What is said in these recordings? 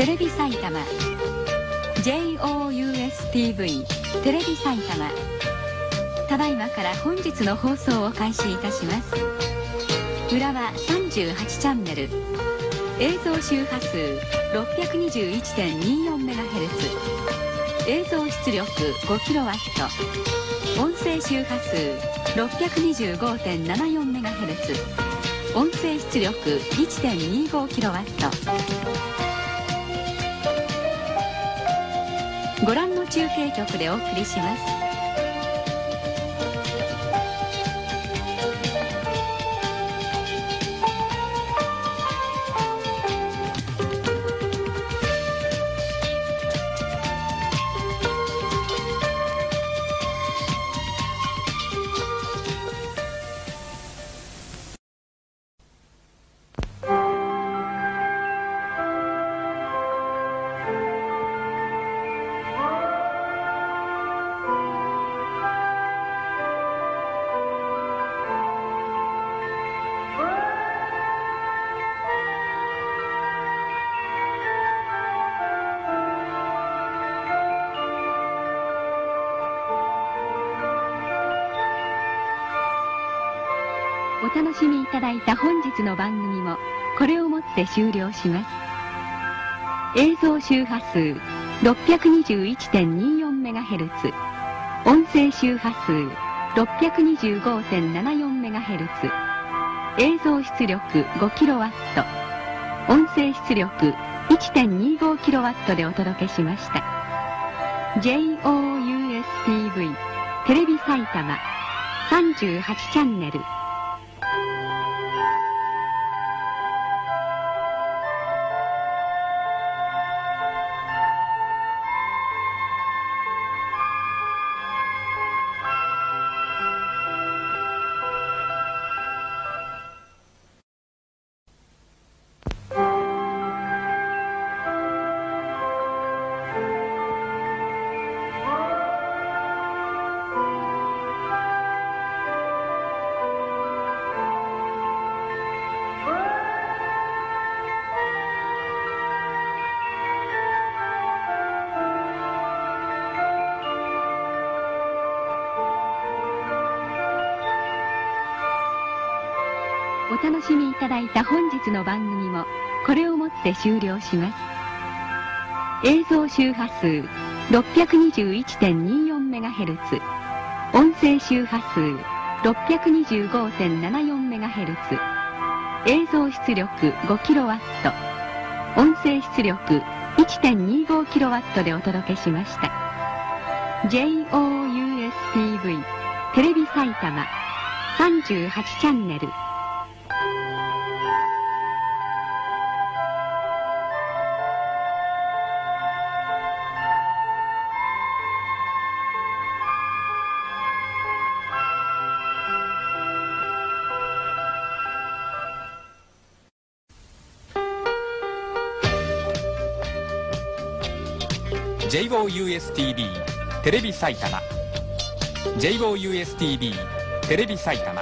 テレビ埼玉。JOUSTV テレビ埼玉。ただいまから本日の放送を開始いたします。裏は38チャンネル。映像周波数 621.24MHz 映像出力 5kW 音声周波数 625.74MHz 音声出力 1.25kW ご覧の中継局でお送りします。楽しみいただいた本日の番組もこれをもって終了します。映像周波数 621.24MHz 音声周波数 625.74MHz 映像出力 5kW 音声出力 1.25kW でお届けしました。JOUSTV テレビ埼玉。38チャンネル。楽しみいただいた本日の番組もこれをもって終了します。映像周波数 621.24MHz 音声周波数 625.74MHz 映像出力 5kW 音声出力 1.25kW でお届けしました。JOUSTV テレビ埼玉。38チャンネル。JOUSTV テレビ埼玉。JOUSTV テレビ埼玉。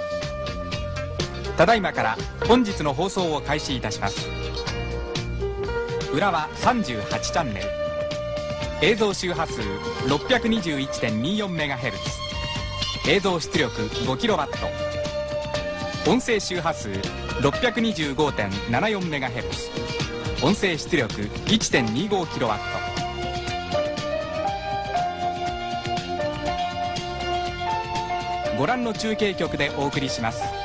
ただいまから本日の放送を開始いたします。裏は38チャンネル。映像周波数 621.24MHz 映像出力 5kW 音声周波数 625.74MHz 音声出力 1.25kW ご覧の中継局でお送りします。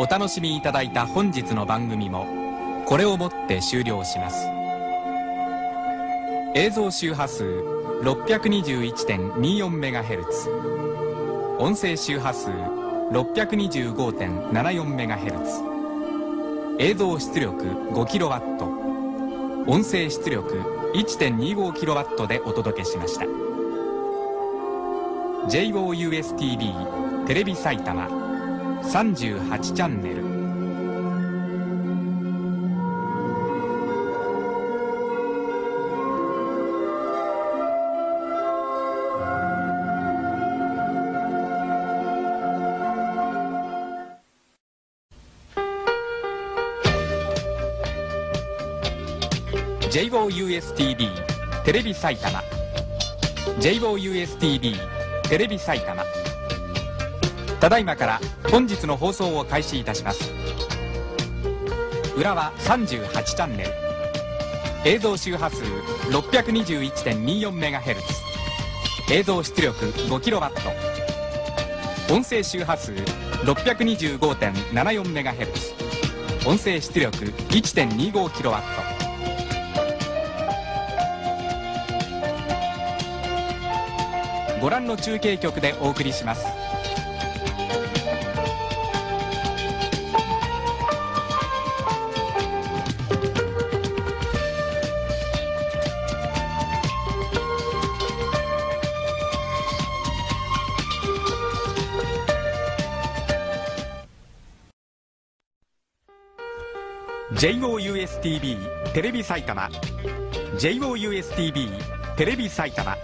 お楽しみいただいた本日の番組もこれをもって終了します。映像周波数 621.24MHz 音声周波数 625.74MHz 映像出力 5kW 音声出力 1.25kW でお届けしました。JOUSTV テレビ埼玉。38チャンネル。JOUSTV テレビ埼玉。JOUSTV テレビ埼玉。ただいまから本日の放送を開始いたします。浦和38チャンネル。映像周波数 621.24MHz 映像出力 5kW 音声周波数 625.74MHz 音声出力 1.25kW ご覧の中継局でお送りします。JOUSTV テレビ埼玉。JOUSTV テレビ埼玉。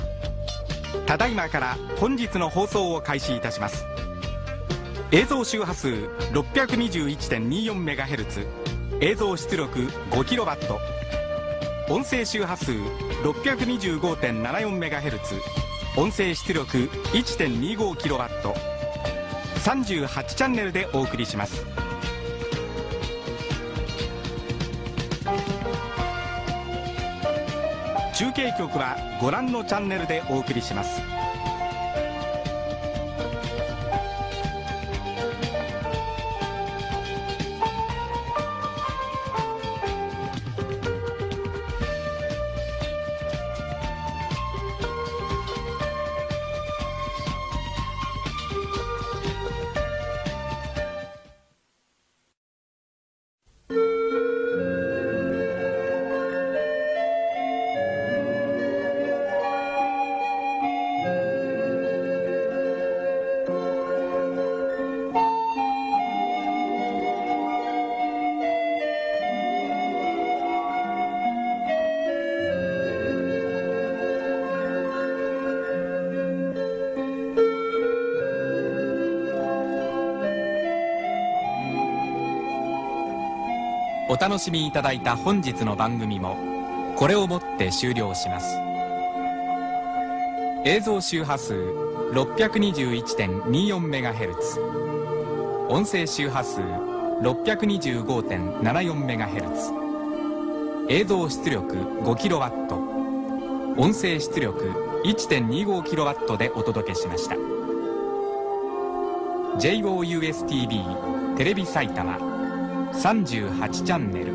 ただいまから本日の放送を開始いたします。映像周波数 621.24MHz 映像出力 5kW 音声周波数 625.74MHz 音声出力 1.25kW38 チャンネルでお送りします。中継局はご覧のチャンネルでお送りします。お楽しみいただいた本日の番組もこれをもって終了します。映像周波数 621.24MHz 音声周波数 625.74MHz 映像出力 5kW 音声出力 1.25kW でお届けしました。JOUSTV テレビ埼玉。38チャンネル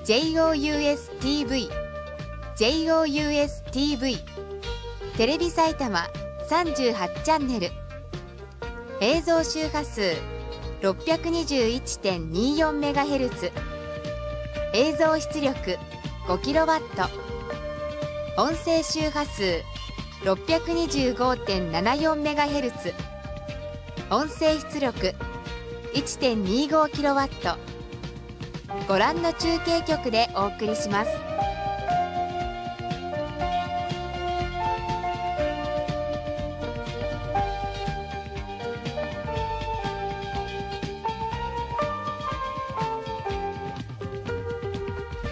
「JOUSTV」「JOUSTV」テレビ埼玉38チャンネル。映像周波数 621.24MHz 映像出力 5kW 音声周波数 625.74MHz 音声出力 1.25kW ご覧の中継局でお送りします。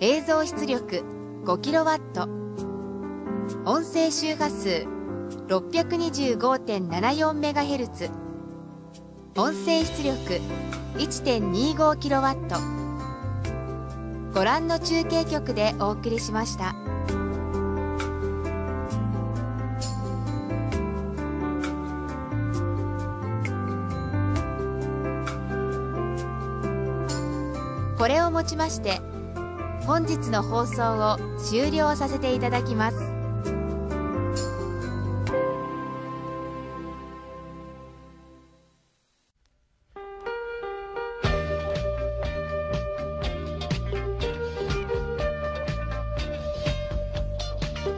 映像出力 5kW 音声周波数 625.74MHz 音声出力 1.25kW ご覧の中継局でお送りしました。これをもちまして本日の放送を終了させていただきます。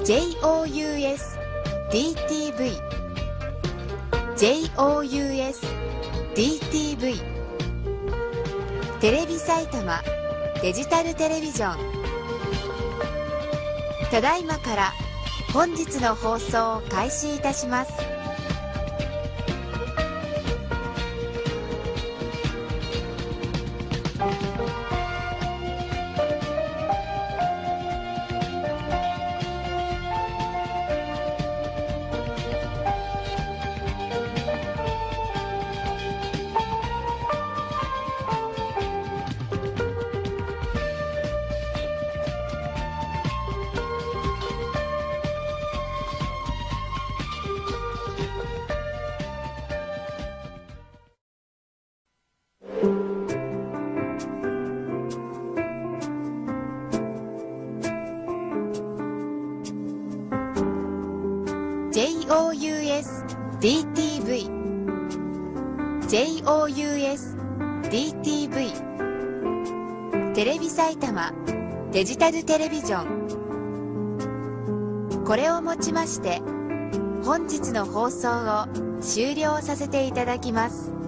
JOUS DTV JOUS DTV テレビ埼玉デジタルテレビジョン。ただいまから本日の放送を開始いたします。JOUS DTV JOUS DTV テレビ埼玉デジタルテレビジョンこれをもちまして本日の放送を終了させていただきます。